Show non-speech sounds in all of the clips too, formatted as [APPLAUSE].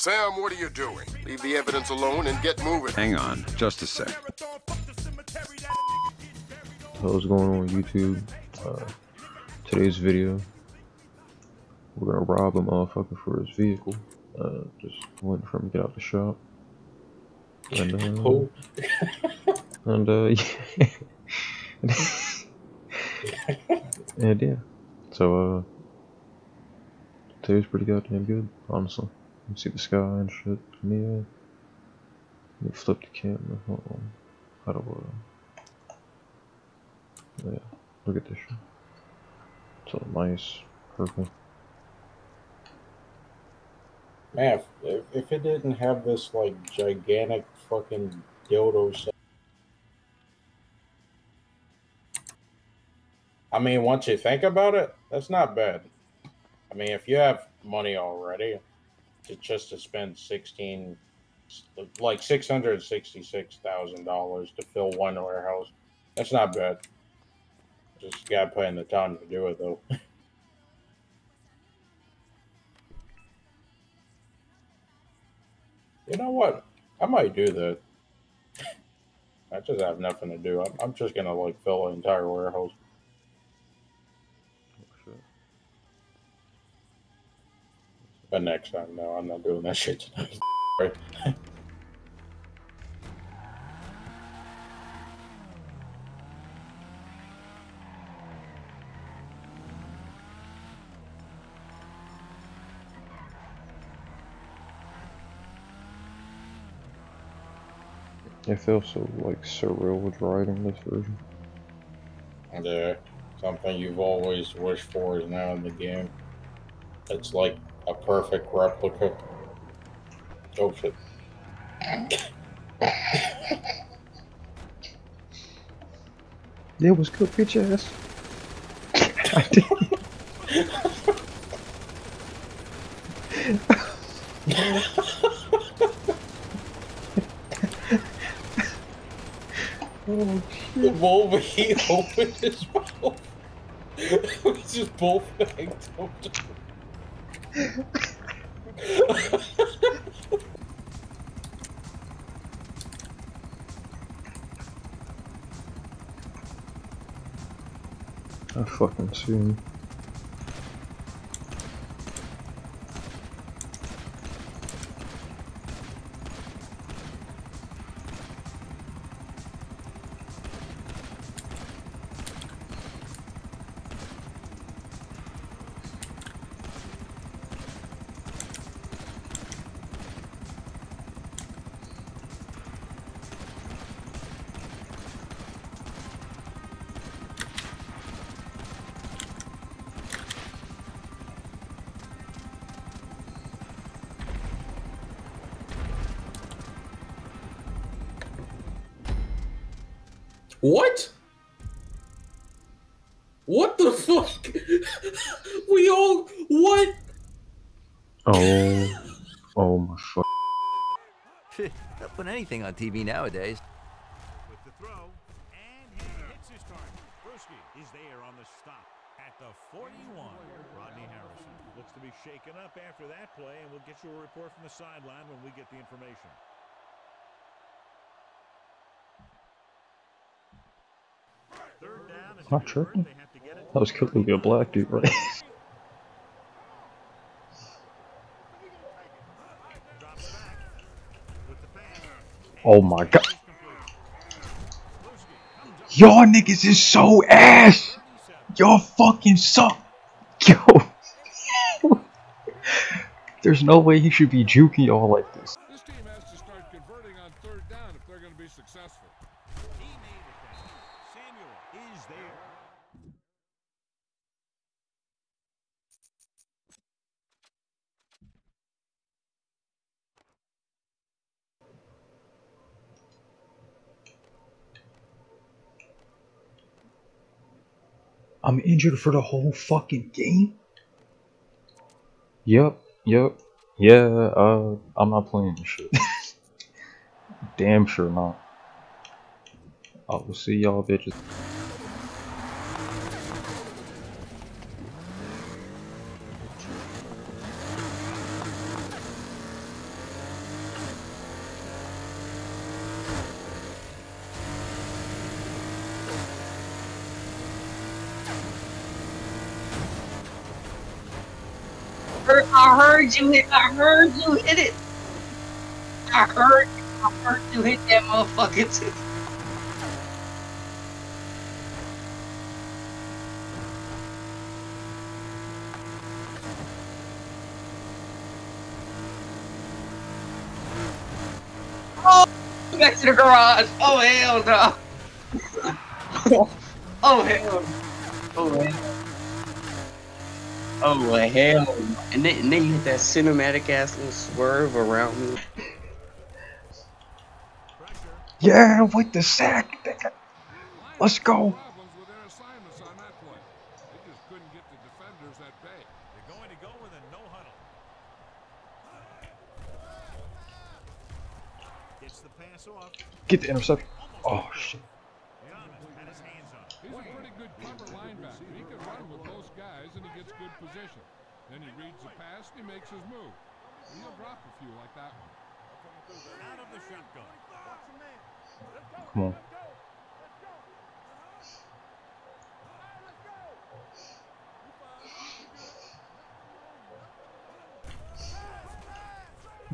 Sam, what are you doing? Leave the evidence alone and get moving. Hang on, just a sec. What's going on YouTube? Uh, today's video, we're gonna rob a motherfucker for his vehicle. Uh, just waiting for him to get out the shop. And, uh, [LAUGHS] Oh, and, uh, [LAUGHS] [LAUGHS] and yeah. So, uh, today's pretty goddamn good, honestly. You see the sky and shit. Let me flip the camera. Hold on. How do I, oh, yeah, look at this. It's all nice, purple. man, if, if it didn't have this like gigantic fucking dildo set. I mean, once you think about it, that's not bad. I mean, if you have money already, to just to spend sixteen, like six hundred sixty-six thousand dollars to fill one warehouse, that's not bad. Just gotta put in the time to do it, though. [LAUGHS] You know what? I might do that. [LAUGHS] I just have nothing to do. I'm, I'm just gonna like fill the entire warehouse. But next time, no, I'm not doing that shit tonight. [LAUGHS] It feels so like surreal with driving this version. Yeah, something you've always wished for is now in the game. It's like a perfect replica. Oh shit. Yeah, was good, bitch ass? oh The moment he opened his mouth, [LAUGHS] we just both hanged up. I fucking see What? What the fuck? [LAUGHS] we all what? Oh, oh my fuck. They'll put anything on TV nowadays. with the throw, and he hits his target. Brewski is there on the stop at the 41. Rodney Harrison looks to be shaken up after that play, and we'll get you a report from the sideline when we get the information. Short. tripping. That was clearly a black dude, right? [LAUGHS] Oh my god. Y'all niggas is so ass! 37. Y'all fucking suck! [LAUGHS] Yo! There's no way he should be juking y'all like this. This team has to start converting on third down if they're going to be successful. He made it down. Samuel is there. I'm injured for the whole fucking game? Yep, yep. Yeah, uh, I'm not playing this shit. [LAUGHS] Damn sure not. I will see y'all bitches. I heard you hit. I heard you hit it. I heard. I heard you hit that motherfucker too. Oh, back to the garage. Oh hell no. [LAUGHS] oh hell. Oh hell. Oh, oh hell! And then, and then you hit that cinematic ass little swerve around me. Yeah, with the sack. Let's go. Problems with their assignments on that play. They just couldn't get the defenders at bay. They're going to go with a no huddle. Gets the pass off. Get the interception. Oh shit. Thomas his hands up. He's a pretty good cover linebacker. He can run with those guys and he gets good position. Then he reads the pass and he makes his move. And he'll drop a few like that one. Out of the shotgun. Come on.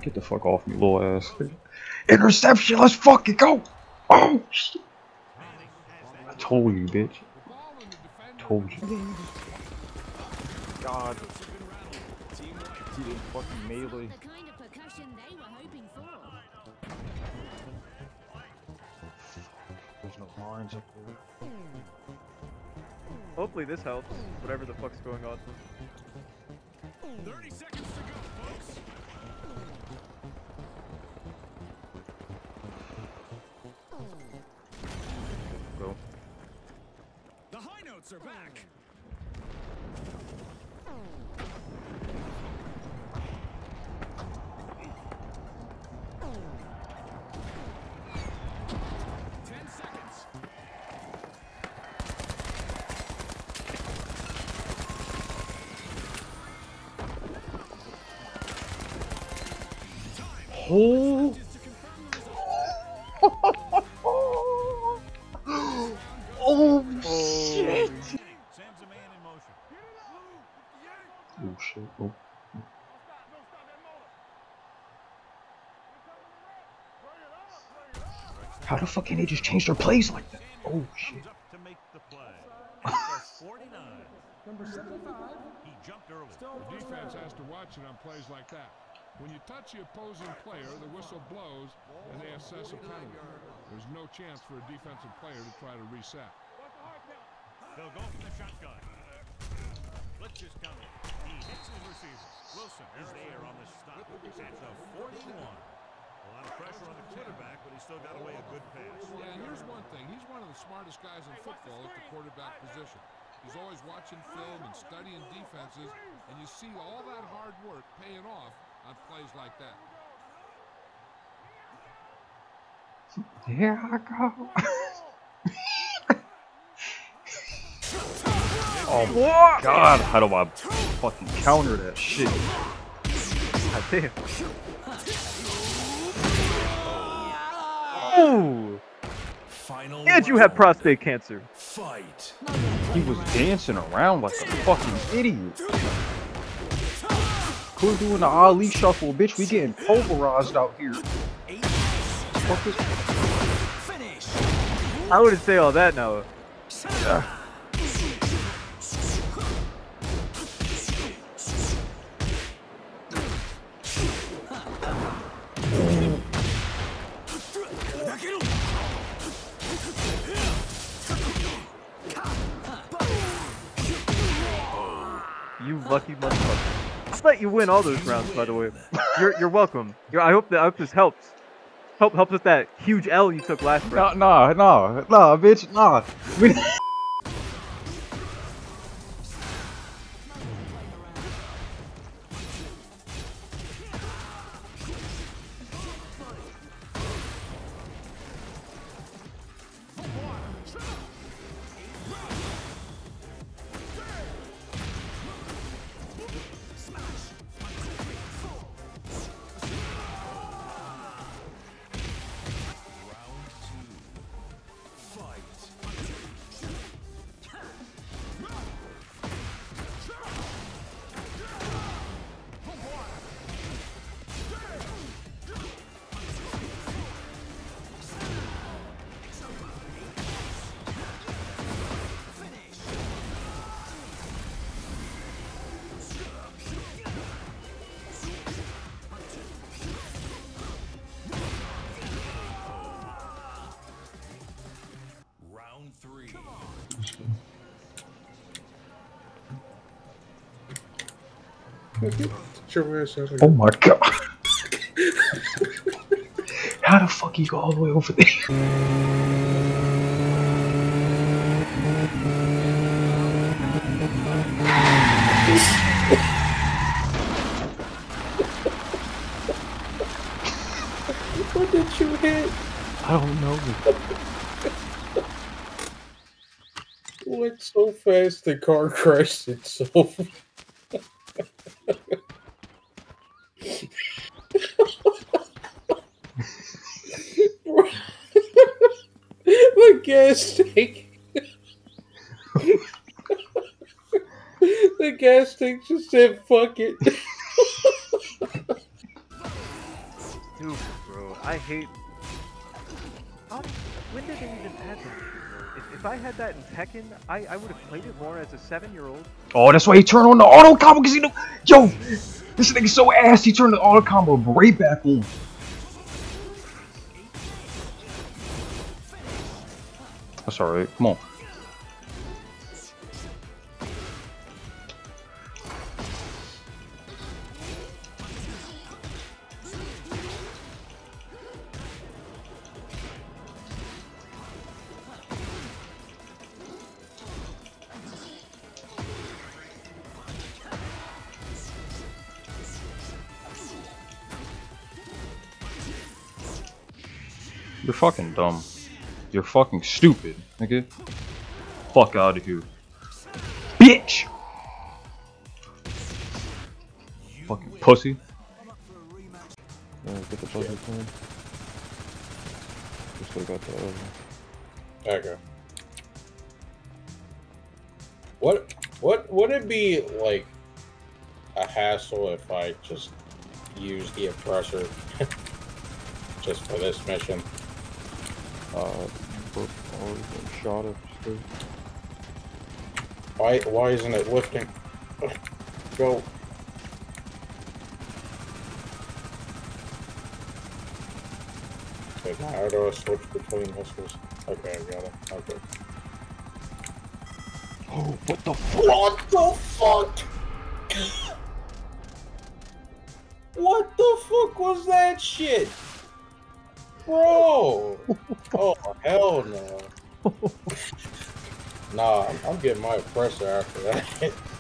Get the fuck off me, little ass. Interception, let's fucking go! Oh shit. I told you, bitch. The ball in the defender. Told you. God. Fucking melee. The kind of percussion they were hoping for. There's no lines up there. Hopefully this helps. Whatever the fuck's going on. 30 seconds to go, folks. Go. Are back. Ten Oh shit. Oh. How the fuck can they just change their plays like that? Oh shit. Comes up to make the play. At the 49. Number 75. He jumped early. The defense has to watch it on plays like that. When you touch the opposing player, the whistle blows and they assess a penalty. There's no chance for a defensive player to try to reset. They'll go from the shotgun. Blitz is coming. He hits his receiver. Wilson is there on the stop. At the 41. A lot of pressure on the quarterback, but he still got away a good pass. Yeah, and here's one thing. He's one of the smartest guys in football at the quarterback position. He's always watching film and studying defenses, and you see all that hard work paying off on plays like that. Here I go. [LAUGHS] oh my god, how do I fucking counter that shit? God damn. Ooh! Final And you have prostate cancer. fight. He was dancing around like a fucking idiot. Who's doing the Ali shuffle, bitch? We getting pulverized out here. Fuck is Finish. I wouldn't say all that now. You lucky motherfucker. I'll let you win all those rounds, by the way. You're you're welcome. You're, I hope that I hope this helps. Help helps with that huge L you took last round. Nah, nah, nah, nah, bitch, nah. Oh my god. [LAUGHS] How the fuck you go all the way over there? What did you hit? I don't know. Went so fast the car [LAUGHS] crashed itself. The gas tank. the gas tank just said fuck it. Stupid, bro. I hate. How, when did they even add that? If I had that in Tekken, I, I would have played it more as a seven-year-old. Oh, that's why he turned on the auto combo because he know. Yo, this nigga's so ass. He turned the auto combo right back on. That's alright. Come on. You're fucking dumb. You're fucking stupid, nigga. Fuck out of here. Bitch! Fucking pussy. Yeah, get the puzzle plan. Just still got the other. Okay. What what would it be like a hassle if I just use the oppressor [LAUGHS] just for this mission? Uh, book or shot it. Straight. Why why isn't it lifting? Go. Okay, now how do I switch between missiles? Okay, I got it. Okay. Oh, what the fuck? What the fuck? [GASPS] What the fuck was that shit? Bro! Oh, hell no. [LAUGHS] nah, I'm- I'm getting my oppressor after that. [LAUGHS]